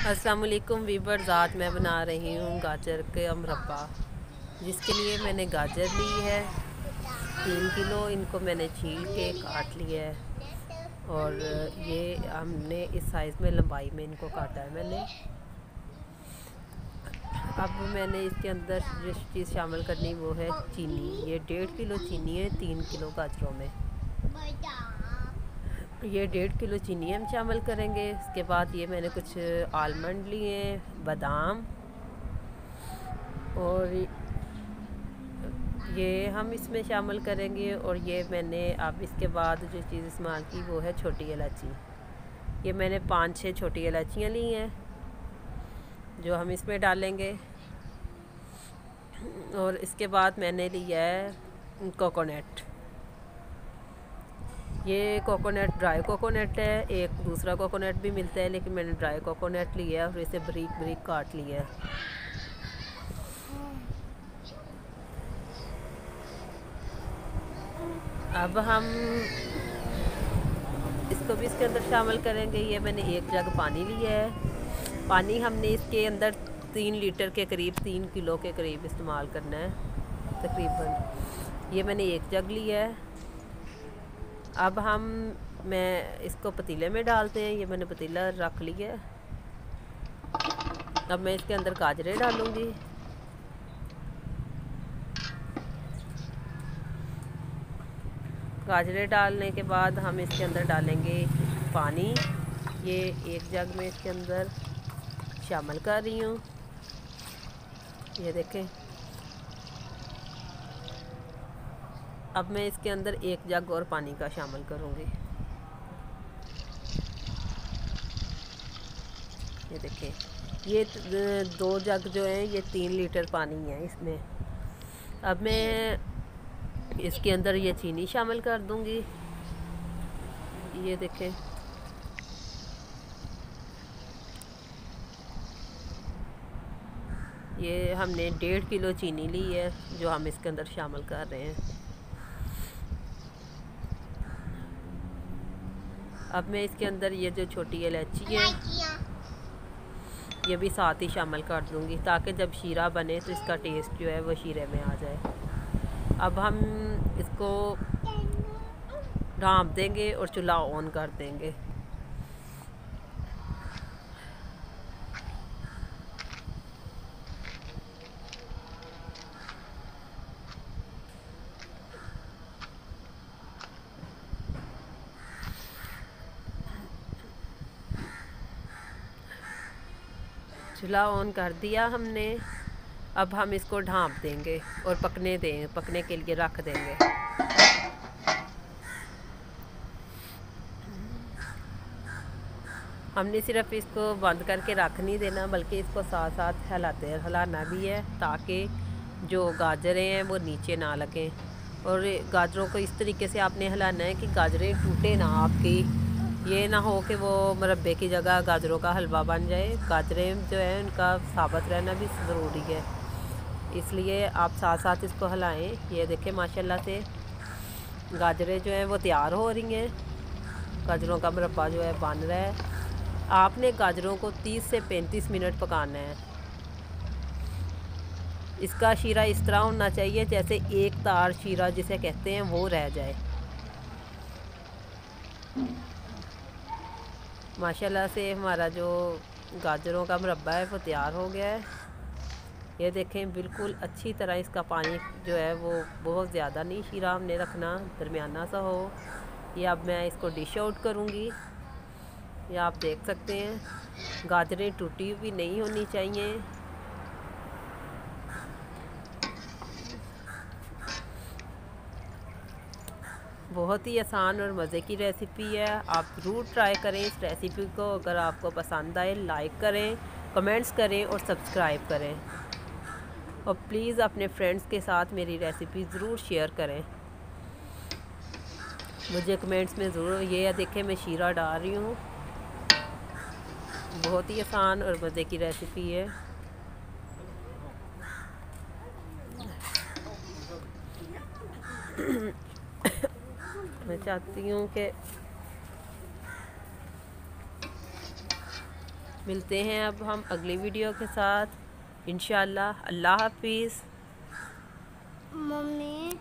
अस्सलाम वालेकुम वीवर ज़ात मैं बना रही हूँ गाजर के अमरबा जिसके लिए मैंने गाजर ली है, तीन किलो, इनको मैंने छील के काट लिया है। और ये हमने इस साइज़ में, लंबाई में इनको काटा है मैंने। अब मैंने इसके अंदर जिस चीज़ शामिल करनी वो है चीनी। ये डेढ़ किलो चीनी है, तीन किलो गाजरों में। ये डेढ़ किलो चीनी हम शामिल करेंगे। इसके बाद ये मैंने कुछ आलमंड लिए, बादाम और ये हम इसमें शामिल करेंगे और ये मैंने अब इसके बाद जो चीज़ इस्तेमाल की वो है छोटी इलायची। ये मैंने पाँच छः छोटी इलायचियाँ ली हैं, जो हम इसमें डालेंगे। और इसके बाद मैंने लिया है कोकोनट। ये कोकोनट ड्राई कोकोनट है, एक दूसरा कोकोनट भी मिलता है, लेकिन मैंने ड्राई कोकोनट लिया है और इसे बरीक बरीक काट लिया है। अब हम इसको भी इसके अंदर शामिल करेंगे। ये मैंने एक जग पानी लिया है। पानी हमने इसके अंदर तीन लीटर के करीब, तीन किलो के करीब इस्तेमाल करना है, तकरीबन। ये मैंने एक जग लिया है। अब हम, मैं इसको पतीले में डालते हैं, ये मैंने पतीला रख लिया अब मैं इसके अंदर गाजरें डालूँगी। गाजरें डालने के बाद हम इसके अंदर डालेंगे पानी। ये एक जग में इसके अंदर शामिल कर रही हूँ। ये देखें। अब मैं इसके अंदर एक जग और पानी का शामिल करूँगी। ये देखें ये दो जग जो हैं, ये तीन लीटर पानी है इसमें। अब मैं इसके अंदर ये चीनी शामिल कर दूँगी। ये देखें। ये हमने डेढ़ किलो चीनी ली है, जो हम इसके अंदर शामिल कर रहे हैं। अब मैं इसके अंदर ये जो छोटी इलायची है, ये भी साथ ही शामिल कर दूँगी ताकि जब शीरा बने तो इसका टेस्ट जो है वो शीरे में आ जाए। अब हम इसको ढाँप देंगे और चूल्हा ऑन कर देंगे। चूल्हा ऑन कर दिया हमने, अब हम इसको ढाँप देंगे और पकने दें, पकने के लिए रख देंगे। हमने सिर्फ़ इसको बंद करके रख नहीं देना, बल्कि इसको साथ साथ हिलाते, हिलाना भी है, ताकि जो गाजरें हैं वो नीचे ना लगें। और गाजरों को इस तरीके से आपने हिलाना है कि गाजरें टूटे ना आपकी। ये ना हो कि वो मुरब्बे की जगह गाजरों का हलवा बन जाए। गाजरें जो है, उनका साबित रहना भी ज़रूरी है। इसलिए आप साथ साथ इसको हिलाएँ। ये देखें माशाल्लाह से गाजरें जो हैं, वो तैयार हो रही हैं। गाजरों का मुरब्बा जो है, बन रहा है। आपने गाजरों को 30 से 35 मिनट पकाना है। इसका शीरा इस तरह होना चाहिए, जैसे एक तार शीरा जिसे कहते हैं, वो रह जाए। माशाल्लाह से हमारा जो गाजरों का मुरबा है, वो तैयार हो गया है। ये देखें, बिल्कुल अच्छी तरह इसका पानी जो है, वो बहुत ज़्यादा नहीं शीरा हमने रखना, दरमियाना सा हो। ये अब मैं इसको डिश आउट करूँगी। ये आप देख सकते हैं, गाजरें टूटी हुई नहीं होनी चाहिए। बहुत ही आसान और मज़े की रेसिपी है। आप ज़रूर ट्राई करें। इस रेसिपी को अगर आपको पसंद आए लाइक करें कमेंट्स करें और सब्सक्राइब करें। और प्लीज़ अपने फ्रेंड्स के साथ मेरी रेसिपी ज़रूर शेयर करें। मुझे कमेंट्स में ज़रूर, ये देखें, मैं शीरा डाल रही हूँ। बहुत ही आसान और मज़े की रेसिपी है। चाहती हूँ कि मिलते हैं अब हम अगली वीडियो के साथ। इन अल्लाह हाफिज़। मम्मी।